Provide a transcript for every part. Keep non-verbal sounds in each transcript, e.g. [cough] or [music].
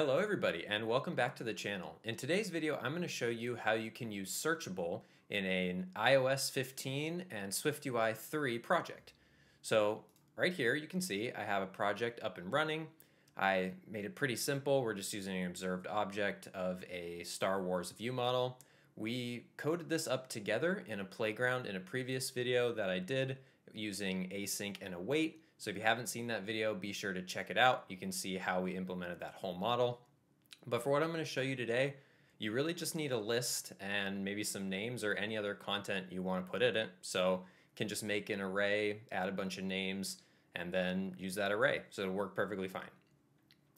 Hello everybody and welcome back to the channel. In today's video I'm going to show you how you can use Searchable in an iOS 15 and SwiftUI 3 project. So right here you can see I have a project up and running. I made it pretty simple. We're just using an observed object of a Star Wars view model. We coded this up together in a playground in a previous video that I did using async and await. So if you haven't seen that video, be sure to check it out. You can see how we implemented that whole model. But for what I'm going to show you today, you really just need a list and maybe some names or any other content you want to put in it. So can just make an array, add a bunch of names, and then use that array. So it'll work perfectly fine.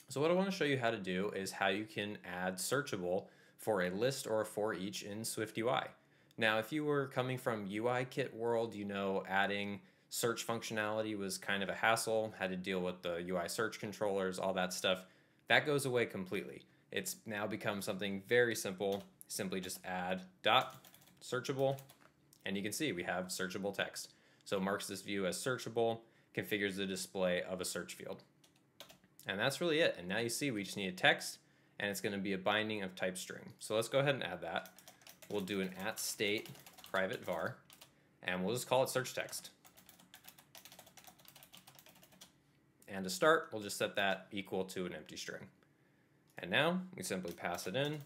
So what I want to show you how to do is how you can add searchable for a list or a for each in SwiftUI. Now, if you were coming from UIKit world, you know adding search functionality was kind of a hassle, had to deal with the UI search controllers, all that stuff. That goes away completely. It's now become something very simple. Simply just add dot searchable, and you can see we have searchable text. So marks this view as searchable, configures the display of a search field. And that's really it. And now you see we just need a text, and it's going to be a binding of type string. So let's go ahead and add that. We'll do an at state private var, and we'll just call it search text. And to start, we'll just set that equal to an empty string. And now we simply pass it in.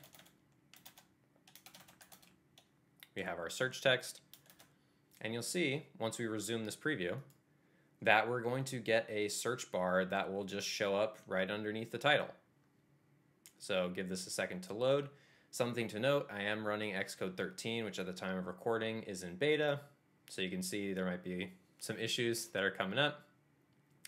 We have our search text. And you'll see, once we resume this preview, that we're going to get a search bar that will just show up right underneath the title. So give this a second to load. Something to note, I am running Xcode 13, which at the time of recording is in beta. So you can see there might be some issues that are coming up.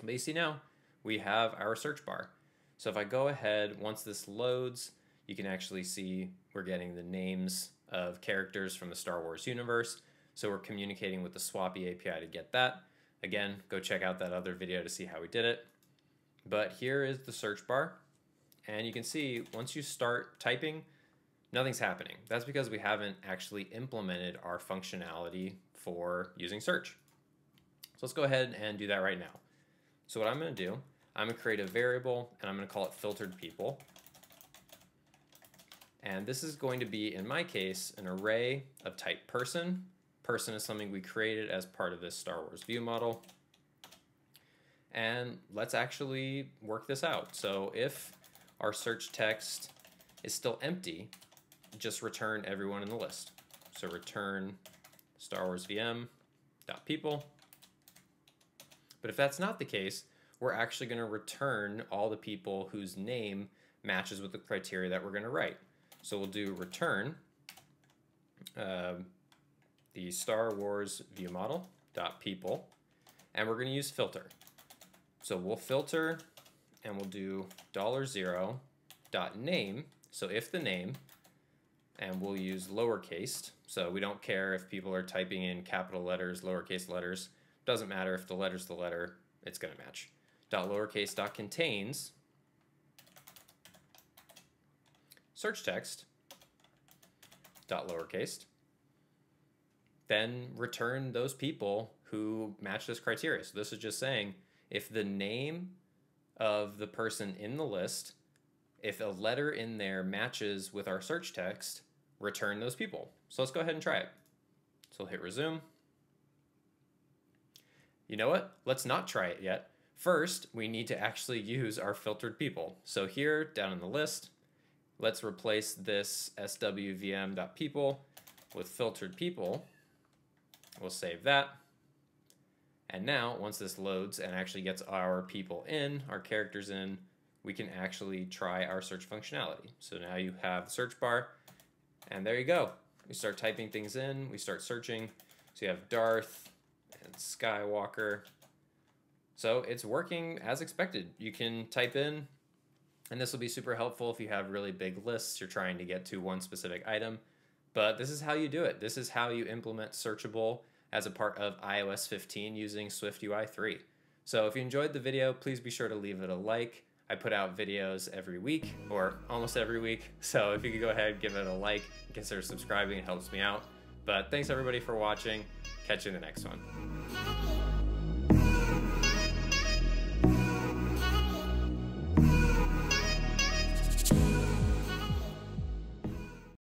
But you see now, we have our search bar. So if I go ahead, once this loads, you can actually see we're getting the names of characters from the Star Wars universe. So we're communicating with the SWAPI API to get that. Again, go check out that other video to see how we did it. But here is the search bar. And you can see once you start typing, nothing's happening. That's because we haven't actually implemented our functionality for using search. So let's go ahead and do that right now. So what I'm going to do, I'm going to create a variable and I'm going to call it filtered people. And this is going to be, in my case, an array of type person. Person is something we created as part of this Star Wars view model. And let's actually work this out. So if our search text is still empty, just return everyone in the list. So return Star Wars VM dot people. But if that's not the case, we're actually going to return all the people whose name matches with the criteria that we're going to write. So we'll do return uh, the Star Wars view model dot people, and we're going to use filter. So we'll filter and we'll do dollar zero dot name. So if the name, and we'll use lowercase. So we don't care if people are typing in capital letters, lowercase letters. Doesn't matter if the letter's the letter, it's going to match. Dot lowercase dot contains search text dot lowercase then return those people who match this criteria. So this is just saying if the name of the person in the list, if a letter in there matches with our search text, return those people. So let's go ahead and try it. So hit resume. You know what? Let's not try it yet. First, we need to actually use our filtered people. So here, down in the list, let's replace this swvm.people with filtered people. We'll save that. And now, once this loads and actually gets our people in, our characters in, we can actually try our search functionality. So now you have the search bar, and there you go. We start typing things in, we start searching. So you have Darth and Skywalker. So it's working as expected. You can type in, and this will be super helpful if you have really big lists, you're trying to get to one specific item. But this is how you do it. This is how you implement searchable as a part of iOS 15 using SwiftUI 3. So if you enjoyed the video, please be sure to leave it a like. I put out videos every week or almost every week. [laughs] So if you could go ahead, give it a like, and consider subscribing, it helps me out. But thanks everybody for watching. Catch you in the next one.